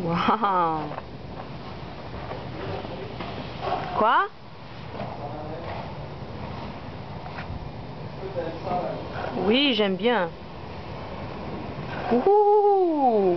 Wow. Quoi? Oui, j'aime bien. Ouh